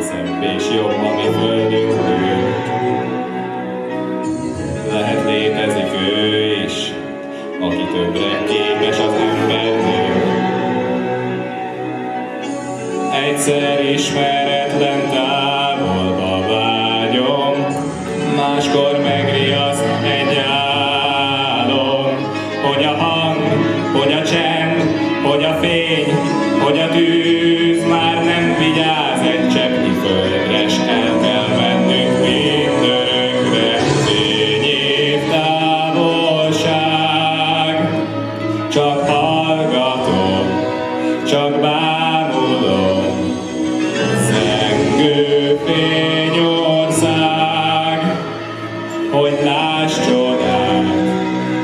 szebb és jobb, ami földünk Lehet létezik ő is, aki többre képes az embernél. Egyszer ismeretlen távolba vágyom, máskor megriaszt egy álom, hogy a hang, hogy a csend, hogy a fény, hogy a tűz vigyáz egy cseppnyi földre, s el kell mennünk mindörökre. Fényév távolság, csak hallgatom, csak bámulom. Zengő fényország, hogy láss csodát,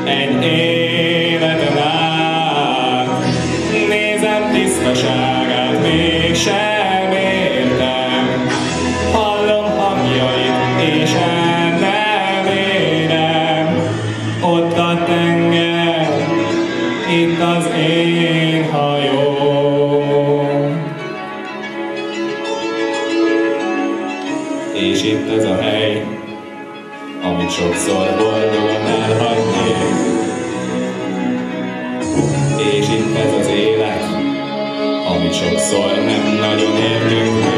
egy életen át. Nézem tisztaságát, mégsem ez a hely, amit sokszor boldogan elhagynék. És itt ez az élet, amit sokszor nem nagyon értünk még.